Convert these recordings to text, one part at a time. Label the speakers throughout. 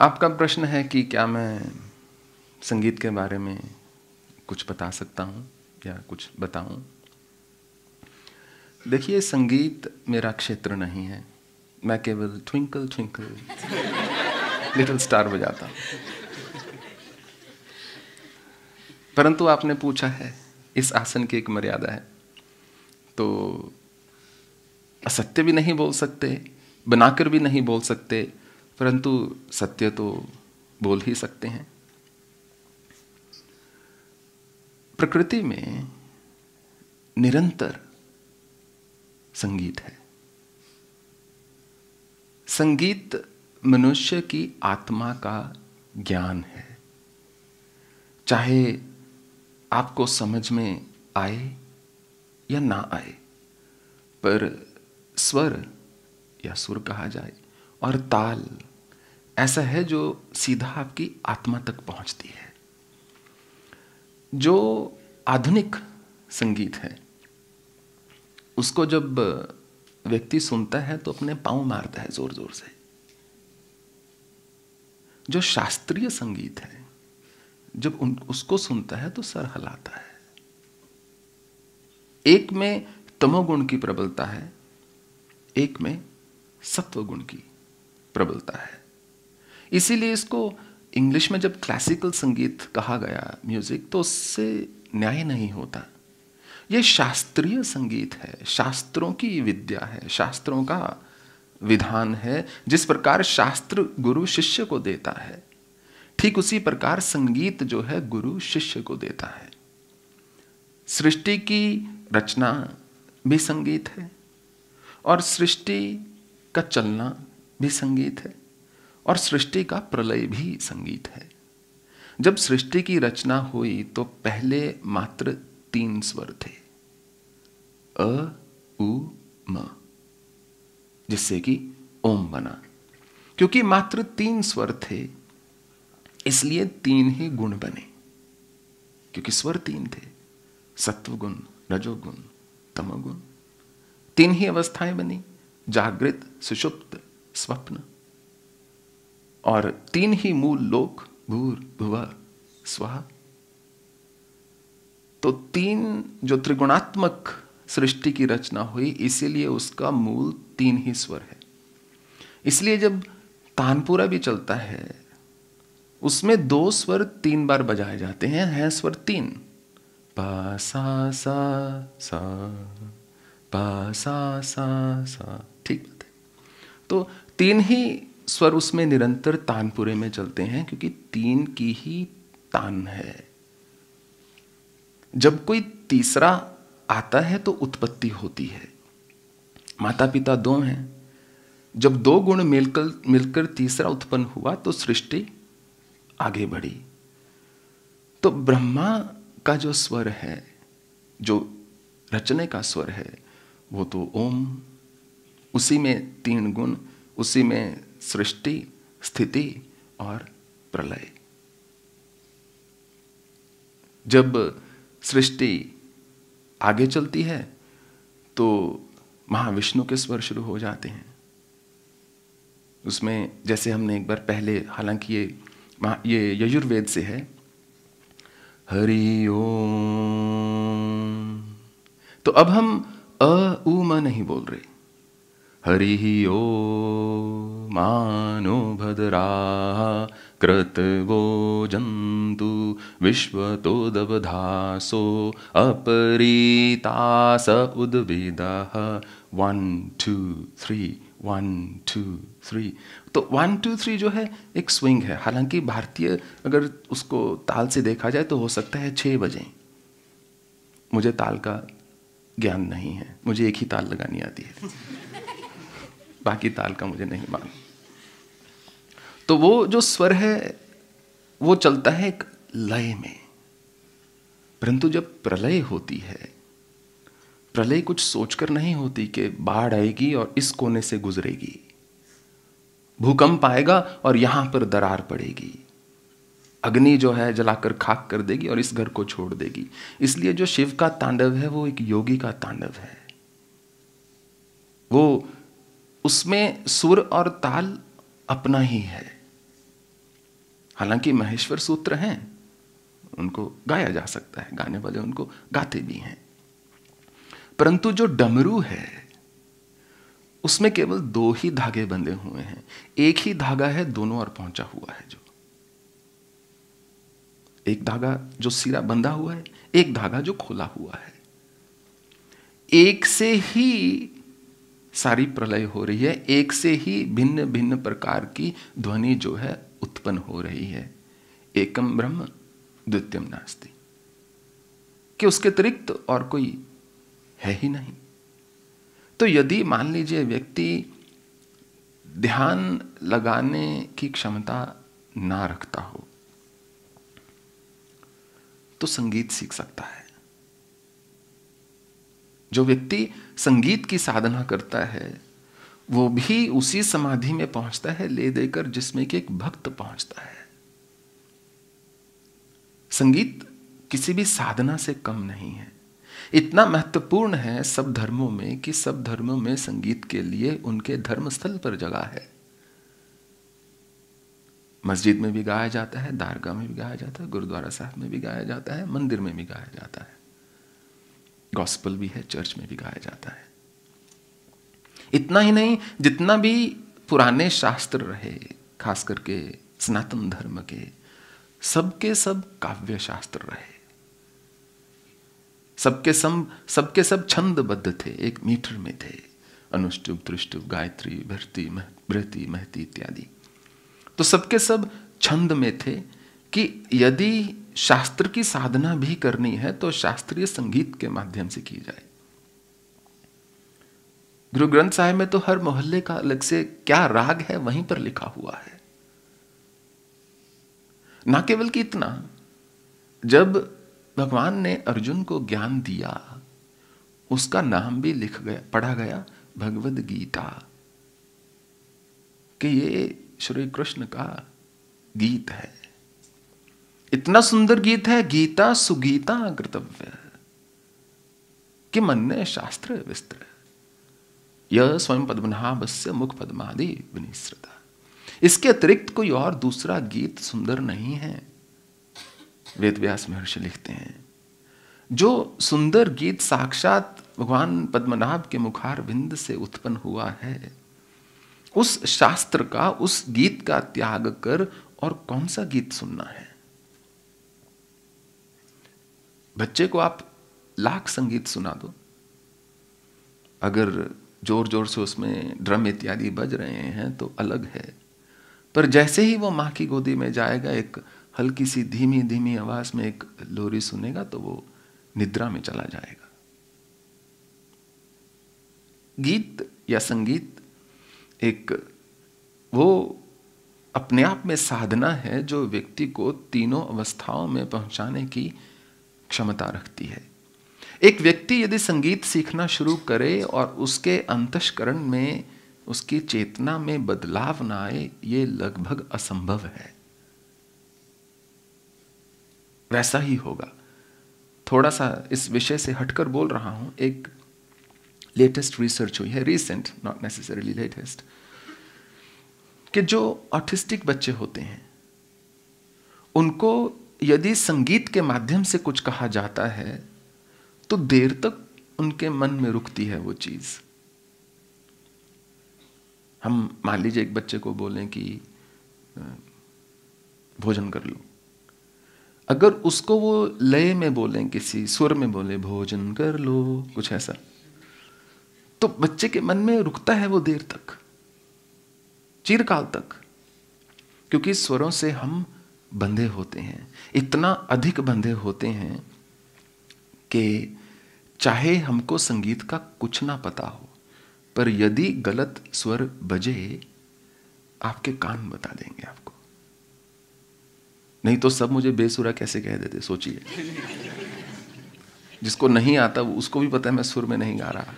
Speaker 1: आपका प्रश्न है कि क्या मैं संगीत के बारे में कुछ बता सकता हूँ या कुछ बताऊँ? देखिए, संगीत मेरा क्षेत्र नहीं है। मैं केवल ट्विंकल ट्विंकल लिटिल स्टार बजाता हूँ। परंतु आपने पूछा है, इस आसन की एक मर्यादा है। तो असत्य भी नहीं बोल सकते, बनाकर भी नहीं बोल सकते परंतु सत्य तो बोल ही सकते हैं। प्रकृति में निरंतर संगीत है। संगीत मनुष्य की आत्मा का ज्ञान है। चाहे आपको समझ में आए या ना आए, पर स्वर या सुर कहा जाए और ताल ऐसा है जो सीधा आपकी आत्मा तक पहुँचती है। जो आधुनिक संगीत है, उसको जब व्यक्ति सुनता है तो अपने पाँव मारता है ज़ोर ज़ोर से। जो शास्त्रीय संगीत है, जब उन, उसको सुनता है तो सर हलाता है। एक में तमोगुण की प्रबलता है, एक में सत्वगुण की। प्रबलता है। इसीलिए इसको इंग्लिश में जब क्लासिकल संगीत कहा गया म्यूज़िक तो उससे न्याय नहीं होता। यह शास्त्रीय संगीत है, शास्त्रों की विद्या है, शास्त्रों का विधान है, जिस प्रकार शास्त्र गुरु शिष्य को देता है, ठीक उसी प्रकार संगीत जो है गुरु शिष्य को देता है। सृष्टि की रचना भी संगीत है, और सृष्टि का चलना भी संगीत है और सृष्टि का प्रलय भी संगीत है। जब सृष्टि की रचना हुई तो पहले मात्र तीन स्वर थे। अ, उ, म, जिससे कि ओम बना। क्योंकि मात्र तीन स्वर थे, इसलिए तीन ही गुण बने। क्योंकि स्वर तीन थे सत्व गुण रजोगुण, तमोगुण। तीन ही अवस्थाएँ बनी, जागृत, सुषुप्त स्वप्न। और तीन ही मूल लोक, भूर, भुवा स्व तो तीन जो त्रिगुणात्मक सृष्टि की रचना हुई, इसीलिए उसका मूल तीन ही स्वर है। इसलिए जब तानपुरा भी चलता है, उसमें दो स्वर तीन बार बजाए जाते हैं, है स्वर तीन। पा, सा सा सा, पा, सा सा सा, ठीक। तो तीन ही स्वर उसमें निरंतर तानपुरे में चलते हैं, क्योंकि तीन की ही तान है। जब कोई तीसरा आता है तो उत्पत्ति होती है। माता पिता दो हैं। जब दो गुण मिलकर मिलकर तीसरा उत्पन्न हुआ तो सृष्टि आगे बढ़ी। तो ब्रह्मा का जो स्वर है, जो रचने का स्वर है, वो तो ओम उसी में तीन गुण, उसी में सृष्टि, स्थिति और प्रलय। जब सृष्टि आगे चलती है तो महाविष्णु के स्वर शुरू हो जाते हैं। उसमें जैसे हमने एक बार पहले, हालाँकि ये ये यजुर्वेद से है, हरि ओम। तो अब हम अ, उ, म नहीं बोल रहे। हरि ओ मानो भद्रा क्रतवो जन्तु विश्वतोदवधासो अपरीतास उद्भिदः one two three one two three तो वन टू थ्री जो है, एक स्विंग है। हालाँकि भारतीय अगर उसको ताल से देखा जाए तो हो सकता है छः बजे। मुझे ताल का ज्ञान नहीं है। मुझे एक ही ताल लगानी आती है। बाकी ताल का मुझे नहीं मालूम। तो वो जो स्वर है, वो चलता है एक लय में। परंतु जब प्रलय होती है, प्रलय कुछ सोचकर नहीं होती कि बाढ़ आएगी और इस कोने से गुजरेगी। भूकंप आएगा और यहाँ पर दरार पड़ेगी। अग्नि जो है जलाकर खाक कर देगी और इस घर को छोड़ देगी। इसलिए जो शिव का तांडव है, वो एक योगी का तांडव है। वो उसमें सुर और ताल अपना ही है। हालाँकि महेश्वर सूत्र हैं, उनको गाया जा सकता है, गाने वाले उनको गाते भी हैं। परंतु जो डमरू है, उसमें केवल दो ही धागे बंधे हुए हैं। एक ही धागा है, दोनों और पहुँचा हुआ है जो। एक धागा जो सिरा बंधा हुआ है, एक धागा जो खुला हुआ है। एक से ही सारी प्रलय हो रही है। एक से ही भिन्न भिन्न प्रकार की ध्वनि जो है, उत्पन्न हो रही है। एकम ब्रह्म, द्वितीयम नास्ति। कि उसके अतिरिक्त और कोई है ही नहीं। तो यदि मान लीजिए व्यक्ति ध्यान लगाने की क्षमता ना रखता हो तो संगीत सीख सकता है। जो व्यक्ति संगीत की साधना करता है, वो भी उसी समाधि में पहुँचता है, ले देकर जिसमें कि एक भक्त पहुँचता है। संगीत किसी भी साधना से कम नहीं है। इतना महत्वपूर्ण है सब धर्मों में कि सब धर्मों में संगीत के लिए उनके धर्म स्थल पर जगह है। मस्जिद में भी गाया जाता है, दारगाह में भी गाया जाता है, गुरुद्वारा साहब में भी गाया जाता है, मंदिर में भी गाया जाता है। गॉस्पल भी है चर्च में भी गाया जाता है। इतना ही नहीं, जितना भी पुराने शास्त्र रहे, खास करके सनातन धर्म के, सबके सब काव्य शास्त्र रहे। सबके सब सबके सब छंदबद्ध थे, एक मीटर में थे, अनुष्टुप, त्रिष्टुप, गायत्री, भरती बृहति महती इत्यादि। तो सबके सब छंद में थे कि यदि शास्त्र की साधना भी करनी है तो शास्त्रीय संगीत के माध्यम से की जाए। गुरु ग्रंथ साहिब में तो हर मोहल्ले का अलग से क्या राग है, वहीं पर लिखा हुआ है। ना केवल कि इतना, जब भगवान ने अर्जुन को ज्ञान दिया, उसका नाम भी लिख गया, पढ़ा गया, भगवद गीता, कि ये श्री कृष्ण का गीत है। इतना सुंदर गीत है, गीता सुगीता कृतव्य कि ने शास्त्र विस्त्र यह स्वयं पद्मनाभस्य मुख पद्मादि विनिश्रता इसके अतिरिक्त कोई और दूसरा गीत सुंदर नहीं है। वेद व्यास महर्षि लिखते हैं, जो सुंदर गीत साक्षात भगवान पद्मनाभ के मुखार बिंद से उत्पन्न हुआ है, उस शास्त्र का, उस गीत का त्याग कर और कौन सा गीत सुनना है? बच्चे को आप लाख संगीत सुना दो। अगर ज़ोर ज़ोर से उसमें ड्रम इत्यादि बज रहे हैं तो अलग है। पर जैसे ही वो माँ की गोदी में जाएगा, एक हल्की सी धीमी धीमी आवाज़ में एक लोरी सुनेगा तो वो निद्रा में चला जाएगा। गीत या संगीत एक वो अपने आप में साधना है जो व्यक्ति को तीनों अवस्थाओं में पहुँचाने की क्षमता रखती है। एक व्यक्ति यदि संगीत सीखना शुरू करे और उसके अंतस्करण में, उसकी चेतना में बदलाव ना आए, ये लगभग असंभव है। वैसा ही होगा। थोड़ा सा इस विषय से हटकर बोल रहा हूँ। एक लेटेस्ट रिसर्च हुई है रीसेंट नॉट नेसेसरीली लेटेस्ट कि जो ऑटिस्टिक बच्चे होते हैं, उनको यदि संगीत के माध्यम से कुछ कहा जाता है तो देर तक उनके मन में रुकती है वो चीज़। हम मान लीजिए एक बच्चे को बोलें कि भोजन कर लो। अगर उसको वो लय में बोलें, किसी स्वर में बोले, भोजन कर लो, कुछ ऐसा तो बच्चे के मन में रुकता है वो देर तक, चिरकाल तक, क्योंकि स्वरों से हम बंधे होते हैं। इतना अधिक बंधे होते हैं कि चाहे हमको संगीत का कुछ ना पता हो, पर यदि गलत स्वर बजे, आपके कान बता देंगे आपको। नहीं तो सब मुझे बेसुरा कैसे कह देते, सोचिए। जिसको नहीं आता, उसको भी पता है मैं सुर में नहीं गा रहा।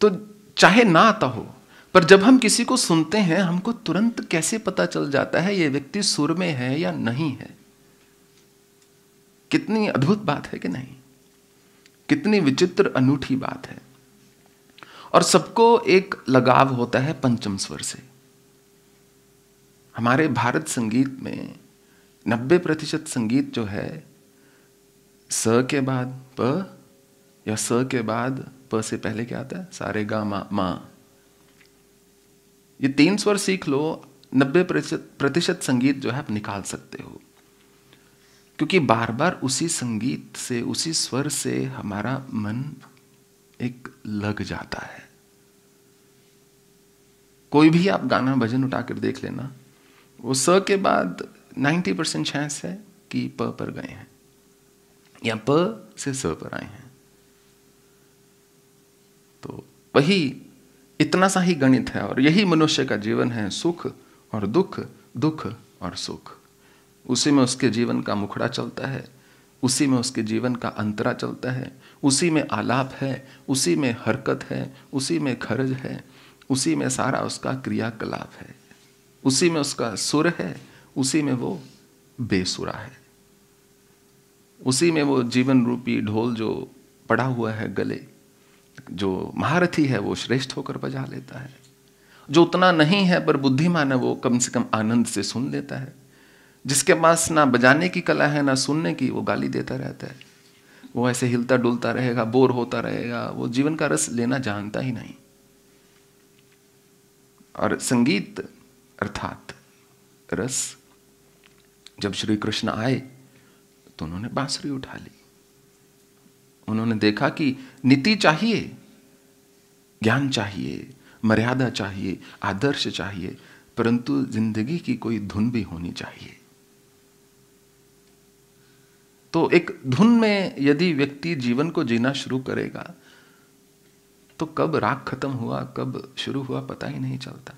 Speaker 1: तो चाहे ना आता हो पर जब हम किसी को सुनते हैं, हमको तुरंत कैसे पता चल जाता है ये व्यक्ति सुर में है या नहीं है? कितनी अद्भुत बात है कि नहीं? कितनी विचित्र, अनूठी बात है। और सबको एक लगाव होता है पंचम स्वर से। हमारे भारत संगीत में नब्बे प्रतिशत संगीत जो है, स के बाद प या स के बाद प से पहले क्या आता है? सारे गा, मा मा। ये तीन स्वर सीख लो, नब्बे प्रतिशत संगीत जो है आप निकाल सकते हो। क्योंकि बार बार उसी संगीत से, उसी स्वर से हमारा मन एक लग जाता है। कोई भी आप गाना, भजन उठाकर देख लेना, वो स के बाद 90 परसेंट चांस है कि प पर गए हैं, या प से स पर आए हैं। तो वही इतना सा ही गणित है और यही मनुष्य का जीवन है, सुख और दुख दुख और सुख। उसी में उसके जीवन का मुखड़ा चलता है, उसी में उसके जीवन का अंतरा चलता है, उसी में आलाप है, उसी में हरकत है, उसी में खर्ज है, उसी में सारा उसका क्रियाकलाप है। उसी में उसका सुर है, उसी में वो बेसुरा है। उसी में वो जीवन रूपी ढोल जो पड़ा हुआ है गले जो महारथी है, वो श्रेष्ठ होकर बजा लेता है। जो उतना नहीं है, पर बुद्धिमान है, वो कम से कम आनंद से सुन लेता है। जिसके पास ना बजाने की कला है, ना सुनने की, वो गाली देता रहता है। वो ऐसे हिलता डुलता रहेगा, बोर होता रहेगा, वो जीवन का रस लेना जानता ही नहीं। और संगीत, अर्थात रस, जब श्री कृष्ण आए तो उन्होंने बांसुरी उठा ली। उन्होंने देखा कि नीति चाहिए, ज्ञान चाहिए, मर्यादा चाहिए, आदर्श चाहिए, परंतु ज़िंदगी की कोई धुन भी होनी चाहिए। तो एक धुन में यदि व्यक्ति जीवन को जीना शुरू करेगा तो कब राग खत्म हुआ, कब शुरू हुआ पता ही नहीं चलता।